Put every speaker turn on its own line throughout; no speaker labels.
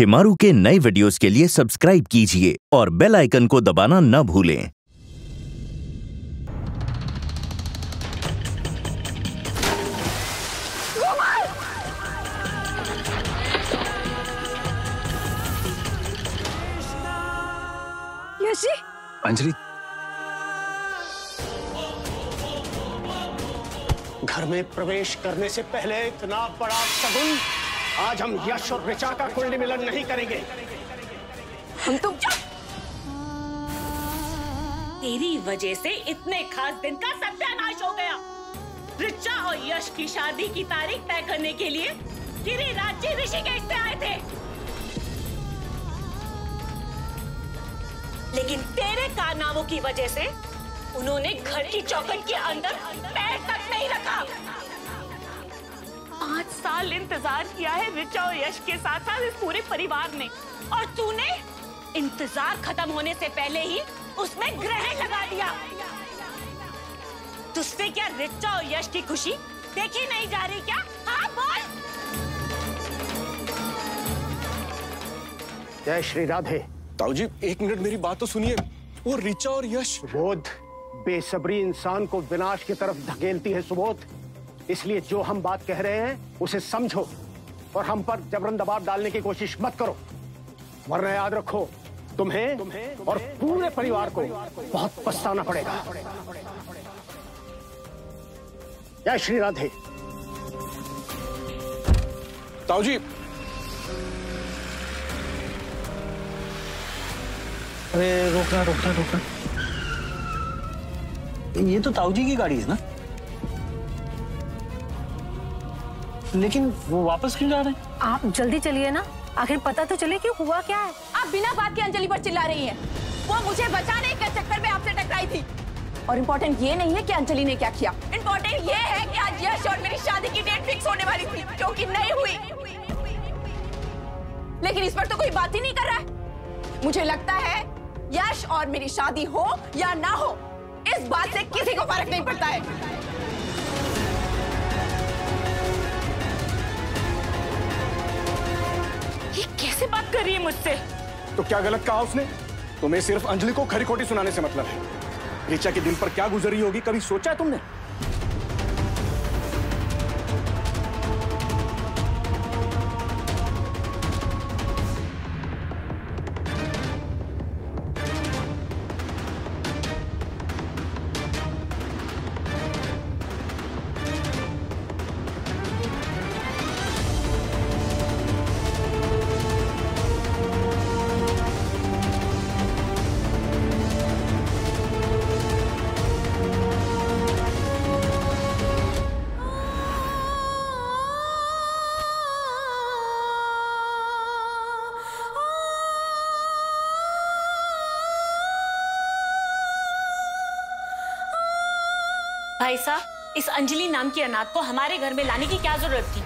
शिमारू के नए वीडियोस के लिए सब्सक्राइब कीजिए और बेल आइकन को दबाना न भूलें।
अंजलि।
घर में प्रवेश करने से पहले इतना बड़ा सगुन आज हम यश और ऋचा का कुंडली मिलन नहीं करेंगे।
हम तो
तेरी वजह से इतने खास दिन का सत्यानाश हो गया। रिचा और यश की शादी की तारीख तय करने के लिए गिरिराज जी ऋषिकेश से आए थे। लेकिन तेरे कारनामों की वजह से उन्होंने घर की चौखट के अंदर पैर तक नहीं रखा। पाँच साल इंतज़ार किया है रिचा और यश के साथ साथ इस पूरे परिवार ने। और तूने इंतज़ार खत्म होने से पहले ही उसमें ग्रहण लगा दिया। तुझसे क्या रिचा और यश की खुशी देखी नहीं जा रही क्या? हाँ बोल।
जय श्री राधे।
ताऊ जी एक मिनट मेरी बात तो सुनिए। वो रिचा और यश?
बोध बेसब्री इंसान को विनाश की तरफ़ धकेलती है सुबोध। इसलिए जो हम बात कह रहे हैं उसे समझो और हम पर जबरन दबाव डालने की कोशिश मत करो। वरना याद रखो तुम्हें, तुम्हें और पूरे परिवार को बहुत पछताना पड़ेगा। जय श्री राधे।
ताऊ जी
अरे रोकना रोकना रोकना ये तो ताऊ जी की गाड़ी है ना? लेकिन वो वापस क्यों जा रहे हैं?
आप जल्दी चलिए ना। आखिर पता तो चले कि हुआ क्या है।
आप बिना बात के अंजलि पर चिल्ला रही हैं। वो मुझे बचाने के चक्कर में आपसे टकराई थी। और इम्पोर्टेंट ये नहीं है कि अंजलि ने क्या किया। इम्पोर्टेंट ये है कि आज यश और मेरी शादी की डेट फिक्स होने वाली थी जो कि नहीं हुई। लेकिन इस पर तो कोई बात ही नहीं कर रहा है। मुझे लगता है यश और मेरी शादी हो या ना हो इस बात से किसी को फ़र्क नहीं पड़ता है।
कैसे बात कर रही है मुझसे।
तो क्या गलत कहा उसने? तुम्हें सिर्फ़ अंजलि को खरी खोटी सुनाने से मतलब है। ऋचा के दिल पर क्या गुजरी होगी, कभी सोचा तुमने?
भाई साहब इस अंजलि नाम की अनाथ को हमारे घर में लाने की क्या ज़रूरत थी?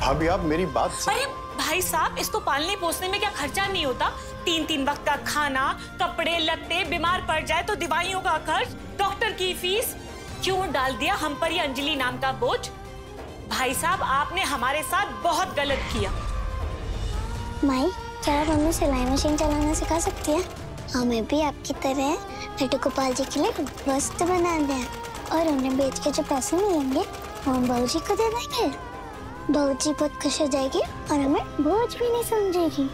भाभी आप मेरी बात से...
अरे भाई साहब इसको पालने पोसने में क्या खर्चा नहीं होता? तीन तीन वक्त का खाना कपड़े लत्ते बीमार पड़ जाए तो दवाइयों का खर्च डॉक्टर की फ़ीस। क्यों डाल दिया हम पर ये अंजलि नाम का बोझ? भाई साहब आपने हमारे साथ बहुत गलत किया।
माई क्या आप हमें सिलाई मशीन चलाना सिखा सकती है? हमें भी आपकी तरह लड्डू गोपाल जी के लिए वस्त्र बना दें। और उन्हें बेच के जो पैसे मिलेंगे, वो हम बहू जी को दे देंगे। बहू जी बहुत खुश हो जाएगी और हमें बोझ भी नहीं समझेगी।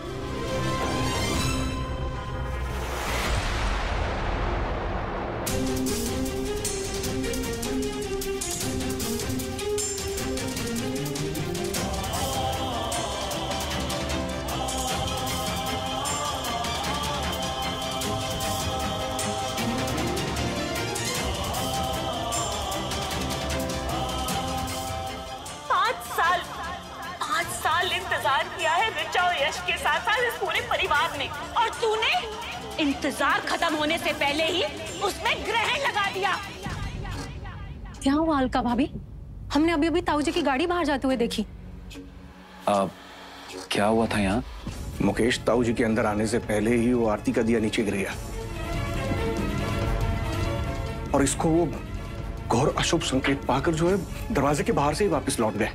साथ इस पूरे परिवार ने और तूने इंतज़ार खत्म होने से पहले ही उसमें ग्रहण लगा दिया।
क्या हुआ अलका भाभी? हमने अभी अभी ताऊ जी की गाड़ी बाहर जाते हुए देखी।
आ, क्या हुआ था यहाँ?
मुकेश ताऊ जी के अंदर आने से पहले ही वो आरती का दिया नीचे गिर गया। और इसको वो घोर अशुभ संकेत पाकर जो है दरवाजे के बाहर से ही वापस लौट गए।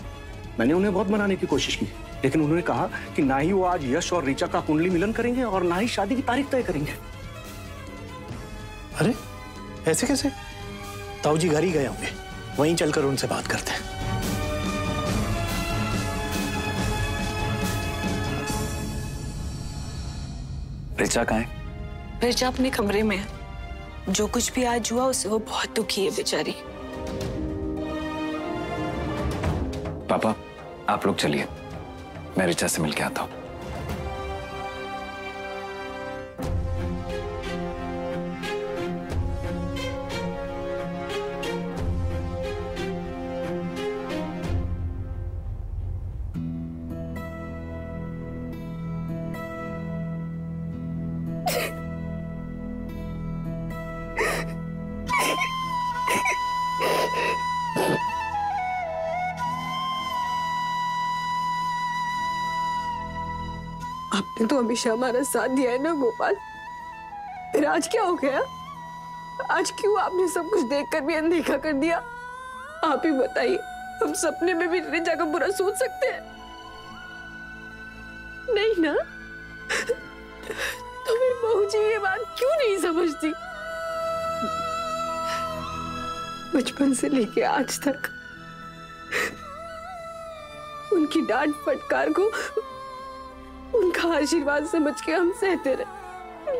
मैंने उन्हें बहुत मनाने की कोशिश की। लेकिन उन्होंने कहा कि ना ही वो आज यश और ऋचा का कुंडली मिलन करेंगे और ना ही शादी की तारीख तय करेंगे।
अरे ऐसे कैसे? ताऊ जी घर ही गए होंगे। वहीं चलकर उनसे बात करते हैं।
रिचा कहाँ है?
रिचा अपने कमरे में है। जो कुछ भी आज हुआ उससे वो बहुत दुखी है बेचारी।
पापा आप लोग चलिए। मैं रिचा से मिलके आता हूँ
आपने तो हमेशा हमारा साथ दिया है ना, गोपाल? फिर आज क्या हो गया? आज क्यों आपने सब कुछ देखकर भी अनदेखा कर दिया? आप ही बताइए, हम सपने में भी रिचा का बुरा सोच सकते हैं? नहीं ना? तो फिर बहू जी ये बात क्यों नहीं समझती? बचपन से लेके आज तक, उनकी डांट फटकार को उनका आशीर्वाद समझ के हम सहते रहे।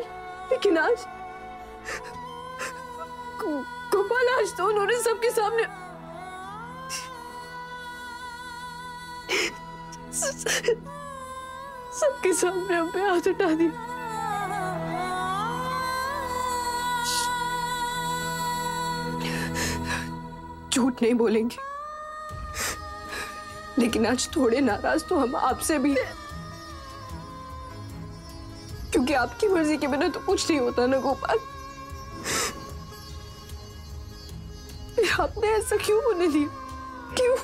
लेकिन आज गोपाल, आज तो उन्होंने सबके सामने सबके सामने हम पे हाथ उठा दिया झूठ नहीं बोलेंगे। लेकिन आज थोड़े नाराज़ तो हम आपसे भी हैं। क्योंकि आपकी मर्ज़ी के बिना तो कुछ नहीं होता ना गोपाल। आपने ऐसा क्यों होने दिया? क्यों?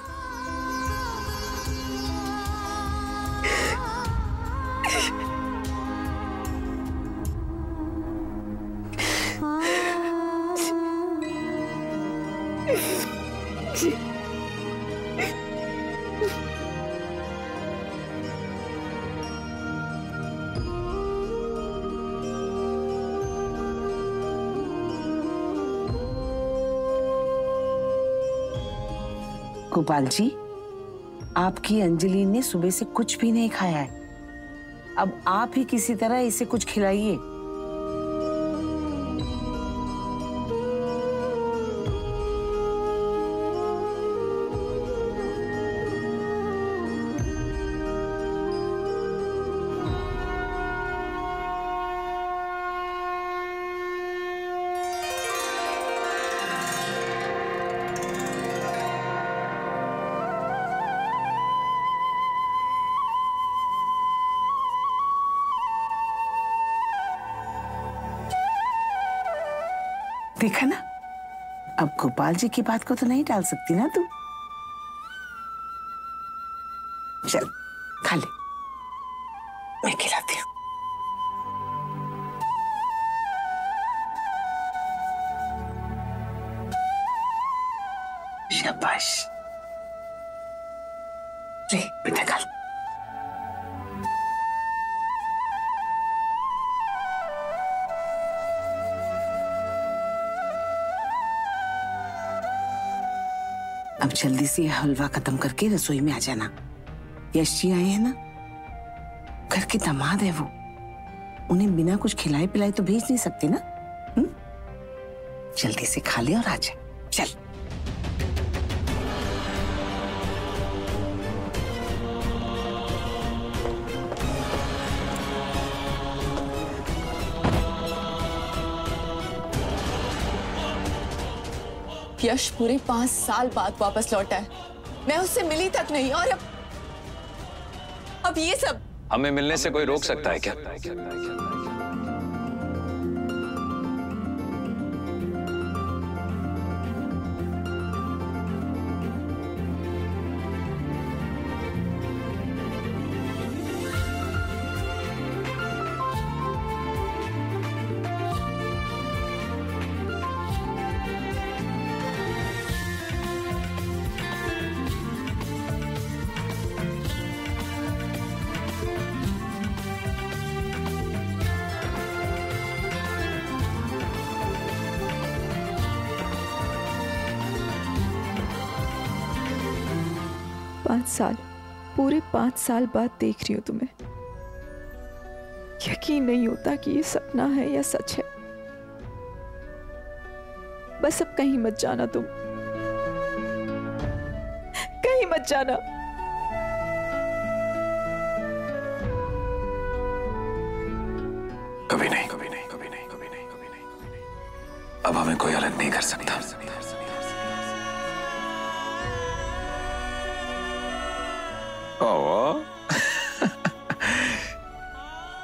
गोपाल जी, आपकी अंजलि ने सुबह से कुछ भी नहीं खाया है। अब आप ही किसी तरह इसे कुछ खिलाइए। देखा ना? अब गोपाल जी की बात को तो नहीं डाल सकती ना तू। चल, खा ले। मैं खिलाती हूँ। शाबाश। ले बेटा, खा जल्दी से हलवा खत्म करके रसोई में आ जाना। यश जी आए हैं ना? घर के दामाद है वो। उन्हें बिना कुछ खिलाए पिलाए तो भेज नहीं सकते ना? हुँ? जल्दी से खा ले और आ जाए चल।
यश पूरे पाँच साल बाद वापस लौटा है। मैं उससे मिली तक नहीं और अब अब ये सब
हमें मिलने से कोई रोक सकता है क्या?
पाँच साल, पूरे पाँच साल बाद देख रही हूँ तुम्हें। यकीन नहीं होता कि ये सपना है या सच है। बस अब कहीं मत जाना तुम। कहीं मत जाना।
कभी नहीं कभी नहीं कभी नहीं कभी नहीं कभी नहीं अब हमें कोई अलग नहीं कर सकता। ओह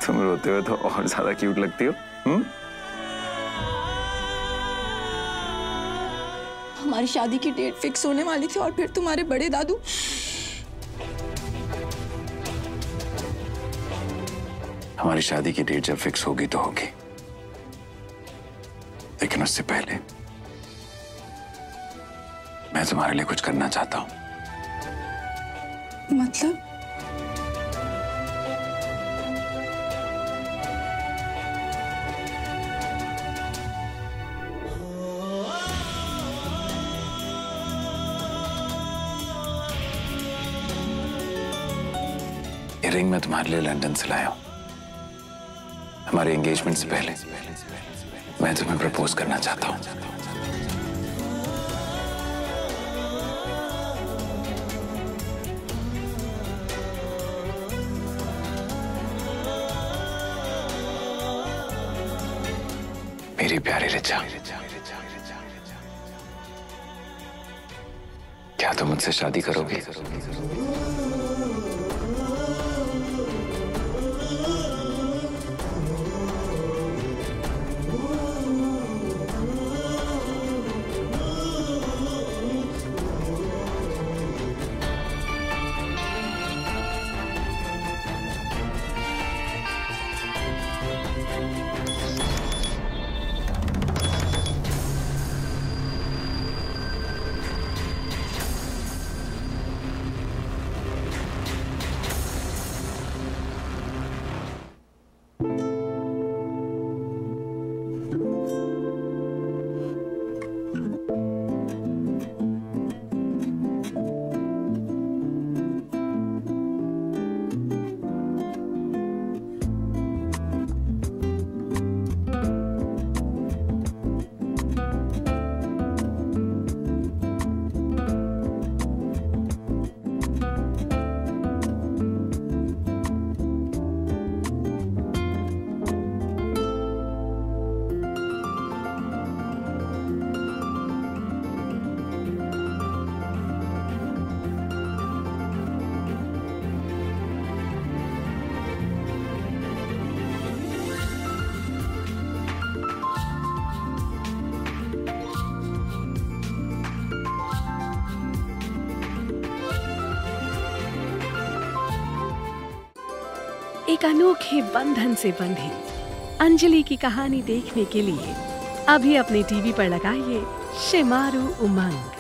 तुम रोते हो तो और ज़्यादा क्यूट लगती हो हम्म?
हमारी शादी की डेट फिक्स होने वाली थी और फिर तुम्हारे बड़े दादू।
हमारी शादी की डेट जब फिक्स होगी तो होगी। लेकिन उससे पहले मैं तुम्हारे लिए कुछ करना चाहता हूँ।
मतलब?
रिंग मैं तुम्हारे लिए लंदन से लाया हूँ। हमारे एंगेजमेंट से पहले मैं तुम्हें प्रपोज करना चाहता हूँ। मेरी प्यारी रिचा। क्या तुम मुझसे शादी करोगे?
एक अनोखे बंधन से बंधे अंजलि की कहानी देखने के लिए अभी अपने टीवी पर लगाइए शिमारू उमंग।